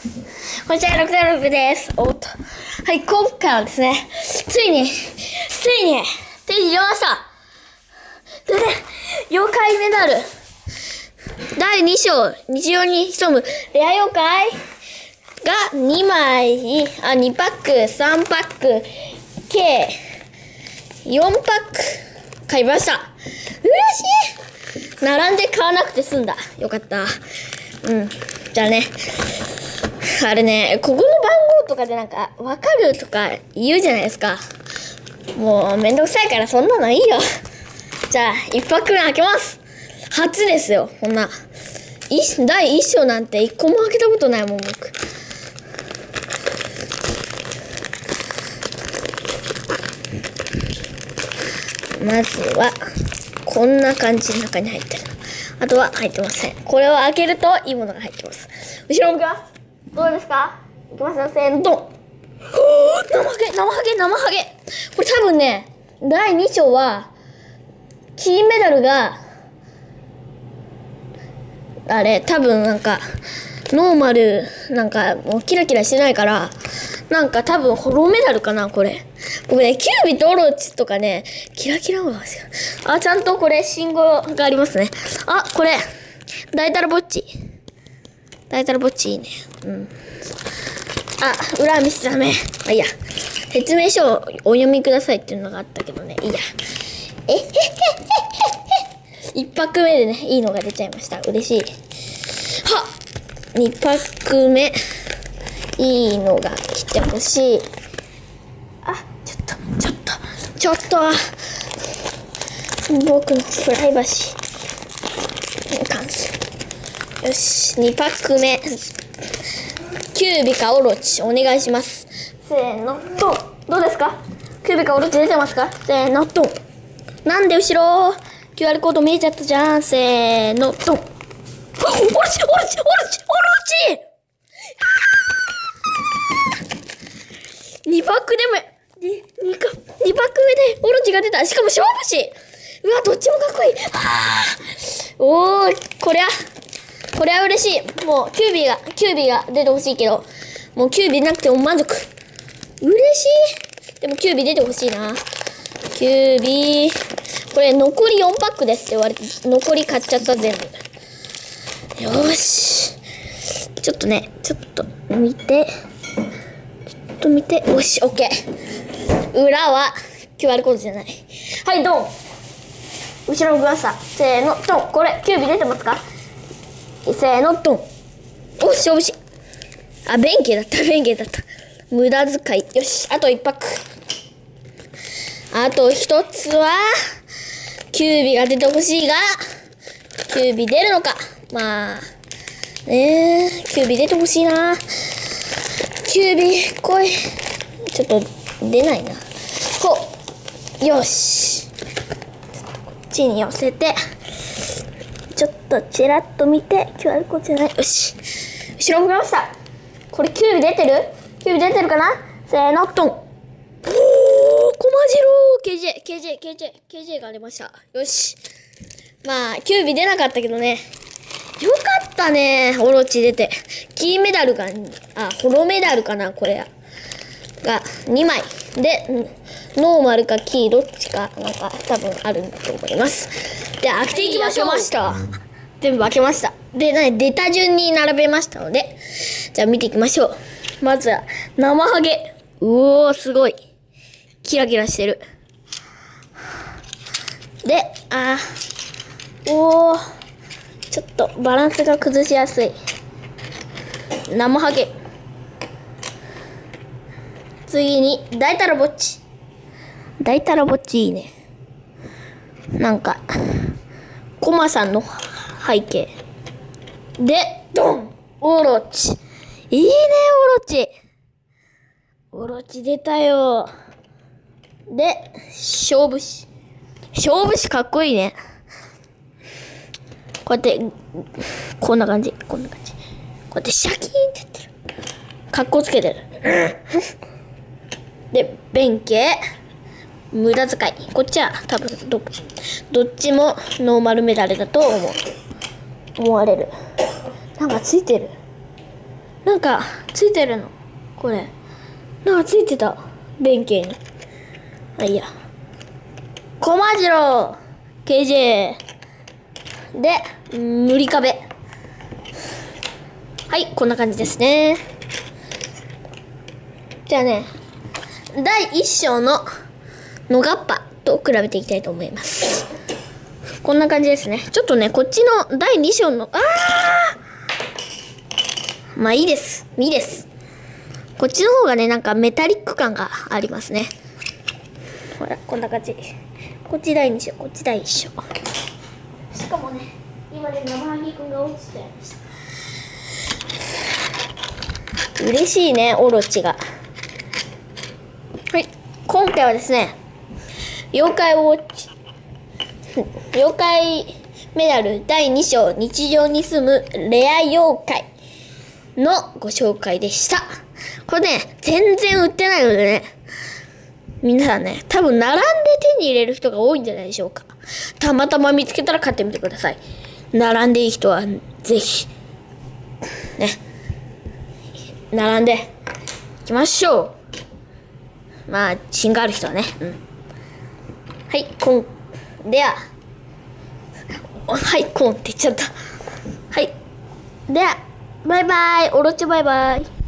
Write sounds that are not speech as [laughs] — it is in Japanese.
[laughs] こんにちは、606です。おっと。はい、今回はですね、ついに、ついに、手に入れましたでね、妖怪メダル、第2章、日常に潜むレア妖怪が2枚、あ、2パック、3パック、計4パック買いました。嬉しい並んで買わなくて済んだ。よかった。うん。じゃあね。あれね、ここの番号とかでなんか、わかるとか言うじゃないですか。もう、めんどくさいからそんなのいいよ。じゃあ、一パック目開けます。初ですよ、こんな。い第一章なんて一個も開けたことないもん、僕。まずは、こんな感じの中に入ってる。あとは入ってません。これを開けるといいものが入ってます。後ろ向きます。どうですか？いきますよ、せーの、ドンほー生ハゲ、生ハゲ、生ハゲこれ多分ね、第2章は、金メダルが、あれ、多分なんか、ノーマル、なんか、もうキラキラしてないから、なんか多分、ホロメダルかな、これ。僕ね、キュービとオロチとかね、キラキラがですよ。あ、ちゃんとこれ、信号がありますね。あ、これ、大太郎ぼっち。大太郎ぼっちいいね。うん。あ、裏見せダメ。あ、いいや。説明書をお読みくださいっていうのがあったけどね。いいや。えへへへへへ。一泊目でね、いいのが出ちゃいました。嬉しい。は二泊目。いいのが来てほしい。あ、ちょっと、ちょっと、ちょっと。僕のプライバシーに関する。よし、2パック目。キュービかオロチ、お願いします。せーの、ドン。どうですか？キュービかオロチ出てますか？せーの、ドン。なんで後ろ ?QR コード見えちゃったじゃん。せーの、ドン。オロチ、オロチ、オロチ、オロチ、オロチ2パックでも、2, 2, か2パック目でオロチが出た。しかも勝負師うわ、どっちもかっこいい。あーおー、こりゃ、これは嬉しい。もう、キュービーが、キュービーが出てほしいけど、もうキュービーなくても満足。嬉しい。でもキュービー出てほしいな。キュービー。これ残り4パックですって言われて、残り買っちゃった全部。よーし。ちょっとね、ちょっと見て。ちょっと見て。よし、オッケー。裏は QR コードじゃない。はい、ドン。後ろ向きました。せーの、ドン。これ、キュービー出てますか？せーの、ドン。お、勝負師。あ、弁慶だった、[laughs] 弁慶だった。無駄遣い。よし、あと1パック。あと1つは、キュービーが出てほしいが、キュービー出るのか。まあ、ねえ、キュービー出てほしいな。キュービー、来い。ちょっと、出ないな。こう。よし。こっちに寄せて。とちらっと見て、QR コードじゃない。よし。後ろ向きました。これキュービ出てる？キュービ出てるかな？せーの、ドン。おー、コマジロー !KJ、KJ、KJ、KJ が出ました。よし。まあ、キュービ出なかったけどね。よかったね、オロチ出て。金メダルが、あ、ホロメダルかな、これ。が2枚。で、ノーマルかキーどっちか、なんか多分あると思います。で、開けていきましょう。ました。全部開けました。で、なに、出た順に並べましたので、じゃあ見ていきましょう。まずは、生ハゲ。うおー、すごい。キラキラしてる。で、あー、おー、ちょっとバランスが崩しやすい。生ハゲ。次に、大太郎ぼっち。大太郎ぼっちいいね。なんか、コマさんの背景。で、ドンオロチ。いいね、オロチ。オロチ出たよ。で、勝負師。勝負師かっこいいね。こうやって、こんな感じ。こんな感じ。こうやってシャキーンって言ってる。かっこつけてる。で、弁慶。無駄遣い。こっちは多分ど、どっちもノーマルメダルだと思う。思われる。なんかついてる。なんかついてるの。これ。なんかついてた。弁慶に。あいいや。コマジロ KJ で塗り壁。はいこんな感じですね。じゃあね第1章ののがっぱと比べていきたいと思います。こんな感じですね。ちょっとねこっちの第2章のああまあいいです。いいです。こっちの方がねなんかメタリック感がありますね。ほらこんな感じ。こっち第2章こっち第1章。しかもね今で生ハギくんが落ちちゃいました。嬉しいねオロチが。はい。今回はですね妖怪ウォッチ妖怪メダル第2章日常に住むレア妖怪のご紹介でした。これね全然売ってないのでね皆さんね多分並んで手に入れる人が多いんじゃないでしょうか。たまたま見つけたら買ってみてください。並んでいい人はぜひね並んでいきましょう。まあ芯がある人はね。うん。はいこんでは。はいコンって言っちゃった。はい。ではバイバイ。オロチバイバイ。